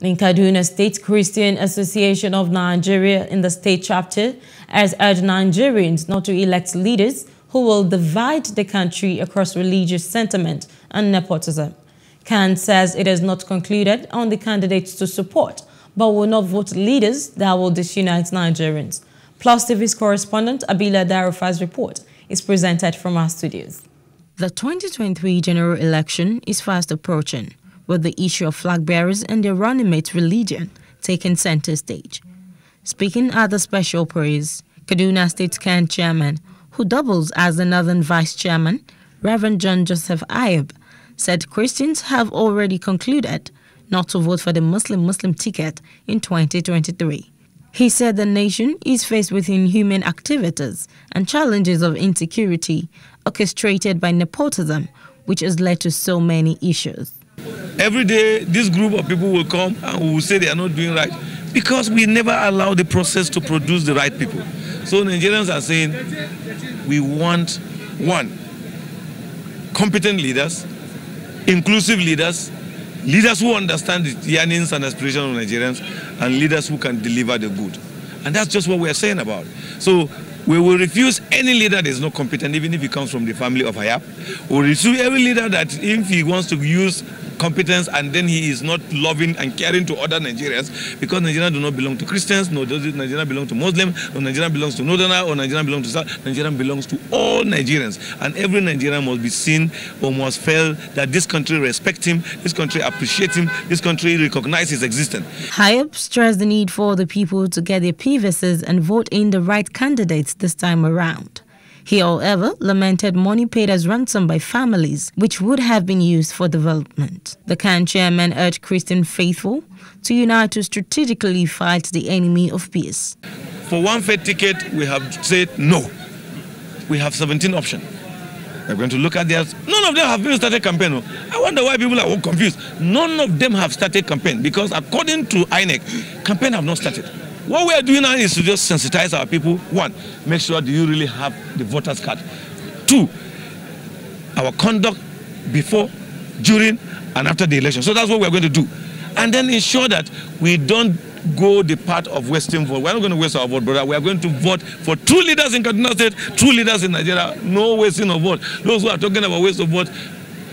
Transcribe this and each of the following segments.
In Kaduna State Christian Association of Nigeria in the state chapter has urged Nigerians not to elect leaders who will divide the country across religious sentiment and nepotism. CAN says it has not concluded on the candidates to support, but will not vote leaders that will disunite Nigerians. Plus TV's correspondent Abila Darufa's report is presented from our studios. The 2023 general election is fast approaching with the issue of flag bearers and their running mate religion taking center stage. Speaking at the special praise, Kaduna State CAN chairman, who doubles as the Northern Vice Chairman, Reverend John Joseph Hayab, said Christians have already concluded not to vote for the Muslim-Muslim ticket in 2023. He said the nation is faced with inhuman activities and challenges of insecurity orchestrated by nepotism, which has led to so many issues. Every day, this group of people will come and will say they are not doing right because we never allow the process to produce the right people. So Nigerians are saying we want one, competent leaders, inclusive leaders, leaders who understand the yearnings and aspirations of Nigerians, and leaders who can deliver the good. And that's just what we are saying about. So we will refuse any leader that is not competent, even if he comes from the family of Hayab. We will refuse every leader that if he wants to use competence and then he is not loving and caring to other Nigerians because Nigeria do not belong to Christians, no does Nigeria belong to Muslims, no Nigeria belongs to Northerner, or Nigeria belongs to South. Nigeria belongs to all Nigerians. And every Nigerian must be seen or must feel that this country respects him, this country appreciates him, this country recognizes his existence. Hayab stressed the need for the people to get their PVCs and vote in the right candidates this time around. He, however, lamented money paid as ransom by families, which would have been used for development. The CAN chairman urged Christian faithful to unite to strategically fight the enemy of peace. For one faith ticket, we have said no. We have 17 options. We're going to look at theirs. None of them have even started campaign. Oh. I wonder why people are all confused. None of them have started campaign because according to INEC, campaign have not started. What we are doing now is to just sensitize our people. One, make sure do you really have the voter's card. Two, our conduct before, during, and after the election. So that's what we're going to do. And then ensure that we don't go the path of wasting vote. We're not going to waste our vote, brother. We are going to vote for two leaders in Kaduna State, two leaders in Nigeria. No wasting of vote. Those who are talking about waste of vote,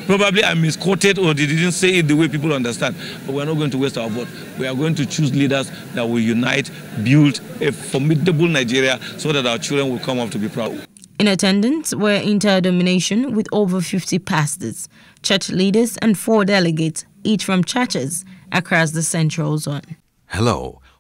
Probably I misquoted or they didn't say it the way people understand. But we're not going to waste our vote. We are going to choose leaders that will unite, build a formidable Nigeria so that our children will come up to be proud. In attendance were inter-domination with over 50 pastors, church leaders and four delegates, each from churches across the central zone. Hello.